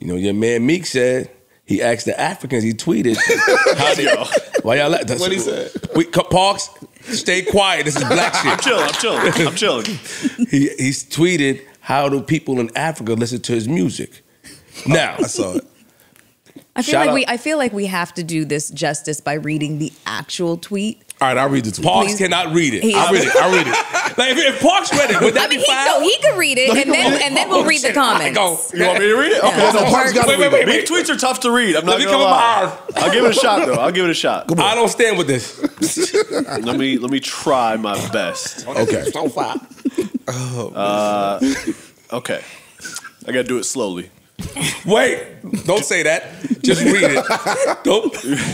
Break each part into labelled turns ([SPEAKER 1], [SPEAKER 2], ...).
[SPEAKER 1] You know, your man Meek said he asked the Africans. He tweeted, "How do y'all? Why y'all? Let,
[SPEAKER 2] What'd he said?
[SPEAKER 1] We, Parks, stay quiet. This is black shit.
[SPEAKER 3] I'm chilling. I'm chilling. I'm chilling.
[SPEAKER 1] he he's tweeted, "How do people in Africa listen to his music?" Oh, now
[SPEAKER 2] I saw it.
[SPEAKER 4] I feel
[SPEAKER 1] Shout
[SPEAKER 4] like
[SPEAKER 1] out-
[SPEAKER 4] we I feel like we have to do this justice by reading the actual tweet.
[SPEAKER 5] All right, I'll read the tweet.
[SPEAKER 1] Parks
[SPEAKER 4] Please.
[SPEAKER 1] cannot read it. I'll read it. I'll read it. Like if, if Parks read it, would that
[SPEAKER 4] I mean,
[SPEAKER 1] be
[SPEAKER 4] he,
[SPEAKER 1] fine?
[SPEAKER 4] no, he could read it, and then and then we'll oh, read the comments.
[SPEAKER 1] Go.
[SPEAKER 3] You want me to read it? Okay.
[SPEAKER 4] Yeah.
[SPEAKER 5] No, Parks got to
[SPEAKER 1] Wait, wait,
[SPEAKER 5] read
[SPEAKER 1] wait,
[SPEAKER 5] it.
[SPEAKER 3] Big tweets are tough to read. I'm not
[SPEAKER 1] me
[SPEAKER 3] gonna
[SPEAKER 1] come in my
[SPEAKER 3] lie. I'll give it a shot though. I'll give it a shot.
[SPEAKER 1] I don't stand with this.
[SPEAKER 3] Let me let me try my best.
[SPEAKER 5] Okay.
[SPEAKER 1] So far.
[SPEAKER 3] Uh, okay. I gotta do it slowly.
[SPEAKER 1] Wait, don't say that. Just read it. Don't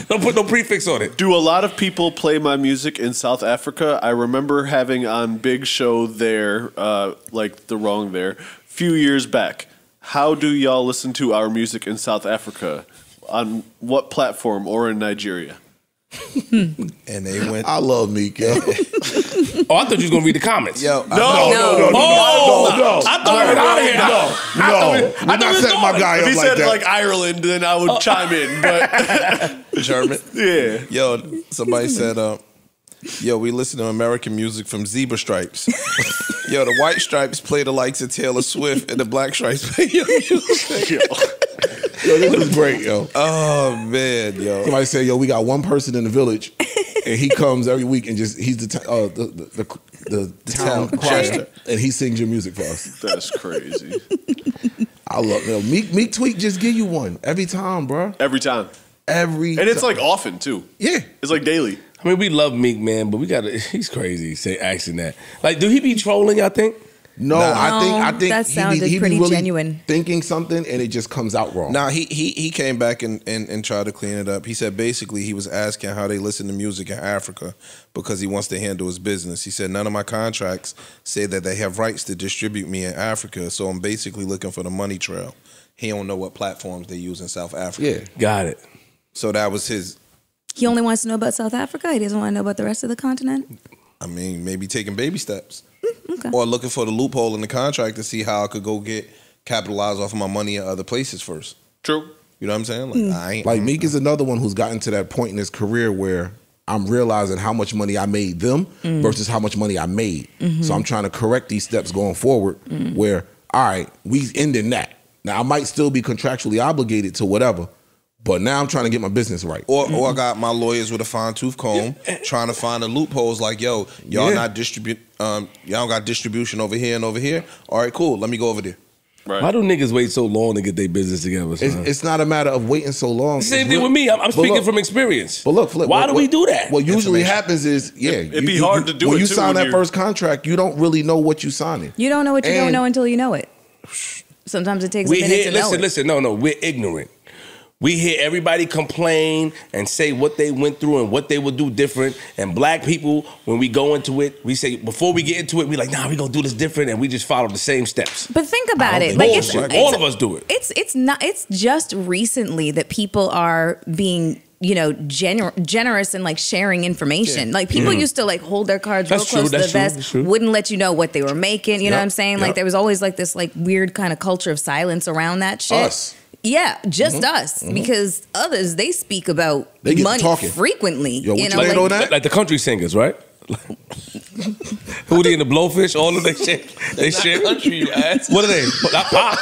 [SPEAKER 1] don't put no prefix on it.
[SPEAKER 3] Do a lot of people play my music in South Africa? I remember having on Big Show there, uh, like the wrong there, few years back. How do y'all listen to our music in South Africa? On what platform or in Nigeria?
[SPEAKER 2] And they went.
[SPEAKER 5] I love Meek, yo.
[SPEAKER 1] Oh, I thought you was gonna read the comments.
[SPEAKER 2] Yo,
[SPEAKER 3] No,
[SPEAKER 5] no, no, no,
[SPEAKER 1] Oh,
[SPEAKER 5] no, no.
[SPEAKER 1] I thought we were out of here.
[SPEAKER 5] No, no.
[SPEAKER 1] I
[SPEAKER 5] We're
[SPEAKER 1] thought
[SPEAKER 5] not
[SPEAKER 1] we was
[SPEAKER 5] setting my
[SPEAKER 1] going.
[SPEAKER 5] guy
[SPEAKER 3] If he
[SPEAKER 5] like
[SPEAKER 3] said
[SPEAKER 5] that.
[SPEAKER 3] like Ireland, then I would chime in. But
[SPEAKER 2] German.
[SPEAKER 3] yeah,
[SPEAKER 2] Yo, somebody said, uh, yo, we listen to American music from Zebra Stripes. yo, the White Stripes play the likes of Taylor Swift, and the Black Stripes play your music.
[SPEAKER 3] Yo.
[SPEAKER 5] Yo, this is great, yo.
[SPEAKER 2] Oh man, yo.
[SPEAKER 5] Somebody said, "Yo, we got one person in the village, and he comes every week and just he's the t- uh, the, the the the town
[SPEAKER 2] town
[SPEAKER 5] choir,
[SPEAKER 2] choir.
[SPEAKER 5] and he sings your music for us.
[SPEAKER 3] that's crazy.
[SPEAKER 5] I love yo, Meek Meek tweet just give you one every time, bro.
[SPEAKER 3] Every time,
[SPEAKER 5] Every
[SPEAKER 3] and it's
[SPEAKER 5] ti-
[SPEAKER 3] like often too.
[SPEAKER 5] yeah,
[SPEAKER 3] It's like daily.
[SPEAKER 1] I mean, we love Meek, man, but we gotta. He's crazy. Say asking that. Like, do he be trolling? I think.
[SPEAKER 5] No, I think I think
[SPEAKER 4] that
[SPEAKER 5] he
[SPEAKER 4] sounded
[SPEAKER 5] be, he
[SPEAKER 4] pretty
[SPEAKER 5] really
[SPEAKER 4] genuine.
[SPEAKER 5] thinking something and it just comes out wrong.
[SPEAKER 2] Now he he he came back and, and, and tried to clean it up. He said basically he was asking how they listen to music in Africa because he wants to handle his business. He said none of my contracts say that they have rights to distribute me in Africa, so I'm basically looking for the money trail. He don't know what platforms they use in South Africa.
[SPEAKER 5] yeah,
[SPEAKER 1] Got it.
[SPEAKER 2] So that was his.
[SPEAKER 4] He only wants to know about South Africa. He doesn't want to know about the rest of the continent.
[SPEAKER 2] I mean, maybe taking baby steps,
[SPEAKER 4] Okay.
[SPEAKER 2] or looking for the loophole in the contract to see how I could go get capitalize off of my money in other places first.
[SPEAKER 3] True.
[SPEAKER 2] You know what I'm saying? Like mm. I ain't
[SPEAKER 5] like mm, Meek is mm. another one who's gotten to that point in his career where I'm realizing how much money I made them versus how much money I made. Mm-hmm. So I'm trying to correct these steps going forward. Where all right, we ending that. Now I might still be contractually obligated to whatever, but now I'm trying to get my business right.
[SPEAKER 2] Or, or I got my lawyers with a fine tooth comb trying to find the loopholes. Like, yo, y'all
[SPEAKER 5] Yeah.
[SPEAKER 2] not distribute, um, y'all got distribution over here and over here. All right, cool. Let me go over there.
[SPEAKER 3] Right.
[SPEAKER 1] Why do niggas wait so long to get their business together?
[SPEAKER 5] It's, it's not a matter of waiting so long.
[SPEAKER 1] Same
[SPEAKER 5] It's
[SPEAKER 1] thing
[SPEAKER 5] real-
[SPEAKER 1] with me. I'm, I'm speaking
[SPEAKER 5] look-
[SPEAKER 1] from experience.
[SPEAKER 5] But look, Flip.
[SPEAKER 1] why
[SPEAKER 5] what-
[SPEAKER 1] do we do that?
[SPEAKER 5] What usually happens is, yeah,
[SPEAKER 3] It'd be hard to do
[SPEAKER 5] when
[SPEAKER 3] it,
[SPEAKER 5] you
[SPEAKER 3] too,
[SPEAKER 5] sign
[SPEAKER 3] when
[SPEAKER 5] that first contract. You don't really know what you signing.
[SPEAKER 4] You don't know what you don't
[SPEAKER 5] And-
[SPEAKER 4] know until you know it. Sometimes it takes
[SPEAKER 1] we
[SPEAKER 4] a minute
[SPEAKER 1] hear,
[SPEAKER 4] to know
[SPEAKER 1] listen,
[SPEAKER 4] it.
[SPEAKER 1] listen. No, no, we're ignorant. We hear everybody complain and say what they went through and what they would do different. And black people, when we go into it, we say before we get into it, we like, nah, we gonna do this different, and we just follow the same steps.
[SPEAKER 4] But think about it.
[SPEAKER 1] think
[SPEAKER 4] Like
[SPEAKER 1] all
[SPEAKER 4] it's,
[SPEAKER 1] of us-
[SPEAKER 4] it's
[SPEAKER 1] all of us do it.
[SPEAKER 4] It's it's not. It's just recently that people are being you know gener- generous and like sharing information. Like people used to like hold their cards
[SPEAKER 1] Mm-hmm. That's
[SPEAKER 4] real
[SPEAKER 1] true,
[SPEAKER 4] close to the vest, wouldn't let you know what they were making. You know what I'm saying? Like there was always like this like weird kind of culture of silence around that shit.
[SPEAKER 5] Us.
[SPEAKER 4] Yeah, just
[SPEAKER 1] Mm-hmm.
[SPEAKER 4] us because others they speak about
[SPEAKER 5] They get
[SPEAKER 4] money
[SPEAKER 5] talking.
[SPEAKER 4] frequently.
[SPEAKER 5] Yo,
[SPEAKER 4] you
[SPEAKER 5] you
[SPEAKER 4] know, like,
[SPEAKER 5] on that?
[SPEAKER 1] Like the country singers, right? Hootie and the blowfish? All of that shit. They shit.
[SPEAKER 2] country, you ass.
[SPEAKER 1] What are they? Not pop.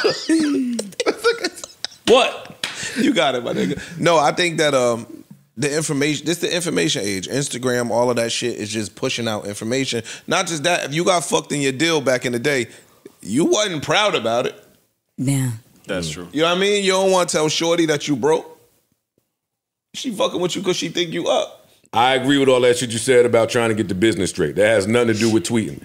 [SPEAKER 1] what?
[SPEAKER 2] You got it, my nigga. No, I think that um the information this the information age. Instagram, all of that shit is just pushing out information. Not just that, if you got fucked in your deal back in the day, you wasn't proud about it.
[SPEAKER 4] yeah.
[SPEAKER 3] That's mm. true.
[SPEAKER 2] You know what I mean? You don't want to tell Shorty that you broke. She fucking with you because she think you up.
[SPEAKER 6] I agree with all that shit you said about trying to get the business straight. That has nothing to do with tweeting.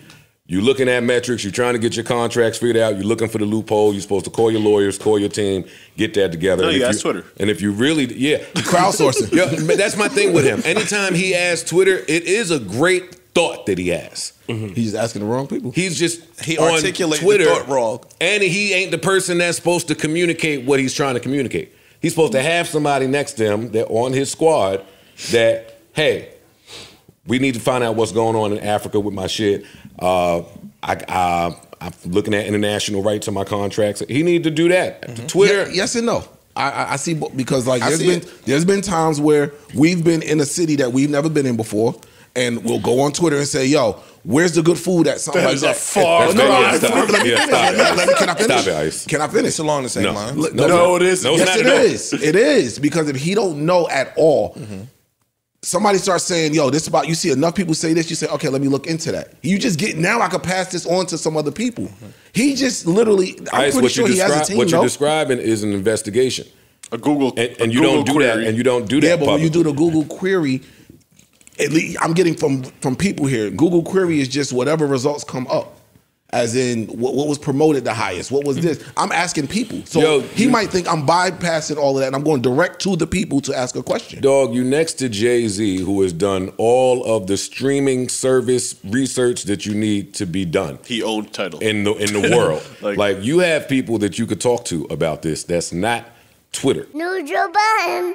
[SPEAKER 6] You're looking at metrics, you're trying to get your contracts figured out, you're looking for the loophole, you're supposed to call your lawyers, call your team, get that together.
[SPEAKER 3] No,
[SPEAKER 6] And
[SPEAKER 3] you
[SPEAKER 6] if
[SPEAKER 3] Twitter.
[SPEAKER 6] And if you really, yeah.
[SPEAKER 5] Crowdsourcing.
[SPEAKER 6] Yeah, that's my thing with him. Anytime he asks Twitter, it is a great thought that he has.
[SPEAKER 5] He's asking the wrong people.
[SPEAKER 6] He's just
[SPEAKER 2] He
[SPEAKER 6] on
[SPEAKER 2] articulated
[SPEAKER 6] Twitter
[SPEAKER 2] wrong.
[SPEAKER 6] and he ain't the person that's supposed to communicate what he's trying to communicate. He's supposed to have somebody next to him that on his squad that, hey, we need to find out what's going on in Africa with my shit. Uh, I, uh, I'm looking at international rights on my contracts. He need to do that. Twitter.
[SPEAKER 5] Yeah, yes and no. I, I, I see because like
[SPEAKER 2] I
[SPEAKER 5] there's been
[SPEAKER 2] it.
[SPEAKER 5] there's been times where we've been in a city that we've never been in before, and we'll go on Twitter and say, "Yo, where's the good food at something
[SPEAKER 3] There's
[SPEAKER 5] like
[SPEAKER 3] a
[SPEAKER 5] that?"
[SPEAKER 3] far
[SPEAKER 5] And- no, no,
[SPEAKER 6] Yeah,
[SPEAKER 5] no,
[SPEAKER 6] stop.
[SPEAKER 5] let me
[SPEAKER 6] Yeah,
[SPEAKER 5] finish.
[SPEAKER 6] stop it.
[SPEAKER 5] Let me- let me- Can I finish?
[SPEAKER 6] Stop it, Ice.
[SPEAKER 5] Can I finish?
[SPEAKER 2] It's along the same
[SPEAKER 6] No.
[SPEAKER 2] line.
[SPEAKER 5] Look,
[SPEAKER 6] No,
[SPEAKER 3] No, it is.
[SPEAKER 6] No, it's
[SPEAKER 5] yes,
[SPEAKER 6] not
[SPEAKER 5] it
[SPEAKER 6] at all.
[SPEAKER 5] is. It is because if he don't know at all, somebody starts saying, "Yo, this about." You see enough people say this, you say, "Okay, let me look into that." You just get now. I could pass this on to some other people. He just literally. I'm
[SPEAKER 6] Ice,
[SPEAKER 5] pretty
[SPEAKER 6] what
[SPEAKER 5] sure
[SPEAKER 6] you
[SPEAKER 5] he has a
[SPEAKER 6] describe,
[SPEAKER 5] team.
[SPEAKER 6] what you're
[SPEAKER 5] though.
[SPEAKER 6] describing is an investigation,
[SPEAKER 3] A Google
[SPEAKER 6] and,
[SPEAKER 3] a
[SPEAKER 6] you
[SPEAKER 3] Google
[SPEAKER 6] don't do that, and you don't do that.
[SPEAKER 5] Yeah, but when you do the Google query, at least I'm getting from from people here. Google query is just whatever results come up. As in, what, what was promoted the highest? What was this? Mm-hmm. I'm asking people. So
[SPEAKER 6] Yo,
[SPEAKER 5] he
[SPEAKER 6] you-
[SPEAKER 5] might think I'm bypassing all of that, and I'm going direct to the people to ask a question.
[SPEAKER 6] Dog, you next to Jay Z, who has done all of the streaming service research that you need to be done
[SPEAKER 3] he owned Tidal.
[SPEAKER 6] in the in the world.
[SPEAKER 3] Like-
[SPEAKER 6] like, you have people that you could talk to about this. That's not Twitter.
[SPEAKER 7] New Joe Budden.